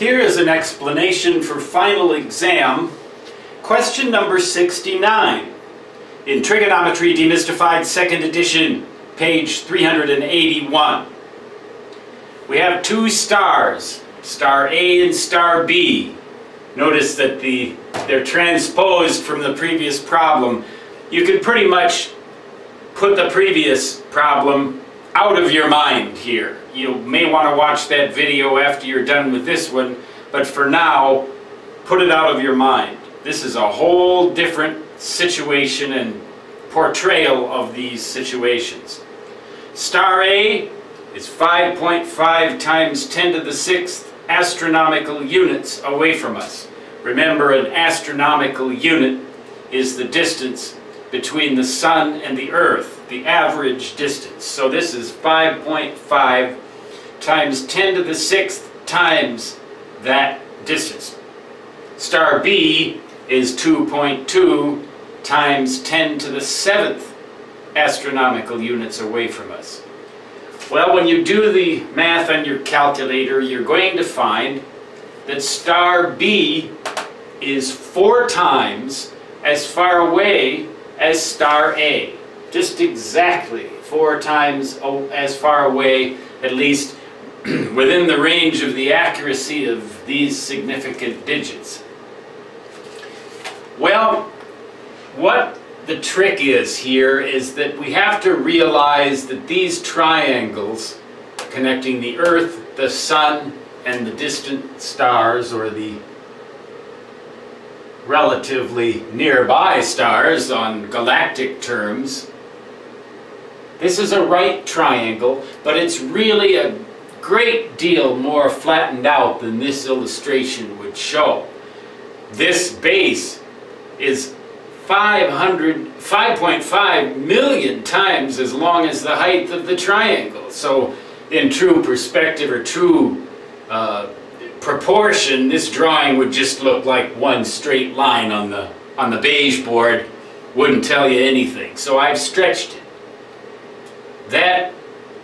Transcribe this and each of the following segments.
Here is an explanation for final exam, question number 69. In Trigonometry Demystified, second edition, page 381. We have two stars, star A and star B. Notice that the, they're transposed from the previous problem. You can pretty much put the previous problem out of your mind here. You may want to watch that video after you're done with this one, but for now, put it out of your mind. This is a whole different situation and portrayal of these situations. Star A is 5.5 times 10 to the 6th astronomical units away from us. Remember, an astronomical unit is the distance between the Sun and the Earth, the average distance. So this is 5.5 times 10 to the 6th times that distance. Star B is 2.2 times 10 to the 7th astronomical units away from us. Well, when you do the math on your calculator, you're going to find that star B is four times as far away as star A. Just exactly four times as far away, at least within the range of the accuracy of these significant digits. Well, what the trick is here is that we have to realize that these triangles connecting the Earth, the Sun, and the distant stars or the relatively nearby stars on galactic terms. This is a right triangle, but it's really a great deal more flattened out than this illustration would show. This base is 500, 5.5 million times as long as the height of the triangle. So in true perspective or true uh, proportion, this drawing would just look like one straight line on the, on the beige board, wouldn't tell you anything. So I've stretched it. That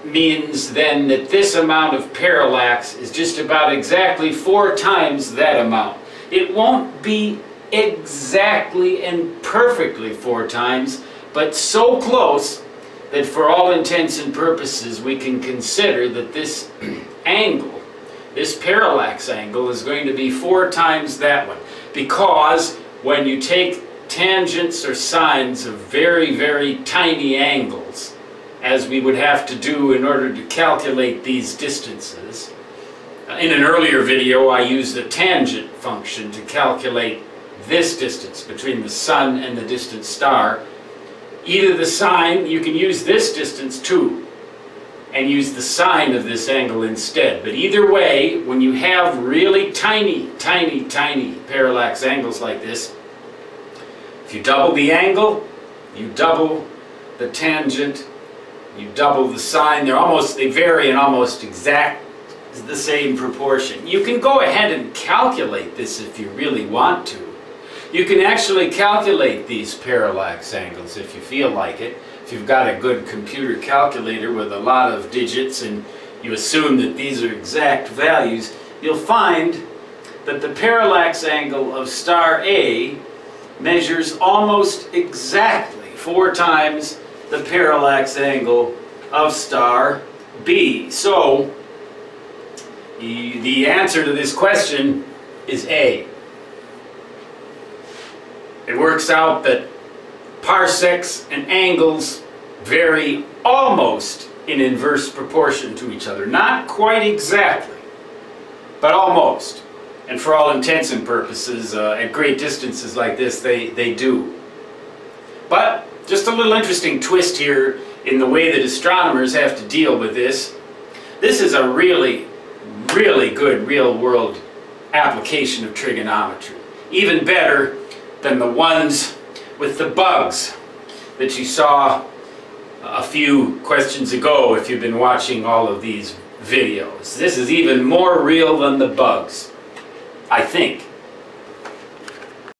means then that this amount of parallax is just about exactly four times that amount. It won't be exactly and perfectly four times, but so close that for all intents and purposes we can consider that this angle this parallax angle is going to be four times that one because when you take tangents or sines of very, very tiny angles, as we would have to do in order to calculate these distances, uh, in an earlier video I used the tangent function to calculate this distance between the sun and the distant star. Either the sine, you can use this distance too, and use the sine of this angle instead. But either way, when you have really tiny, tiny, tiny parallax angles like this, if you double the angle, you double the tangent, you double the sine. they're almost, they vary in almost exact the same proportion. You can go ahead and calculate this if you really want to. You can actually calculate these parallax angles if you feel like it if you've got a good computer calculator with a lot of digits and you assume that these are exact values, you'll find that the parallax angle of star A measures almost exactly four times the parallax angle of star B. So, the answer to this question is A. It works out that parsecs and angles vary almost in inverse proportion to each other. Not quite exactly, but almost. And for all intents and purposes, uh, at great distances like this, they, they do. But just a little interesting twist here in the way that astronomers have to deal with this. This is a really, really good real-world application of trigonometry. Even better than the ones with the bugs that you saw a few questions ago if you've been watching all of these videos. This is even more real than the bugs, I think.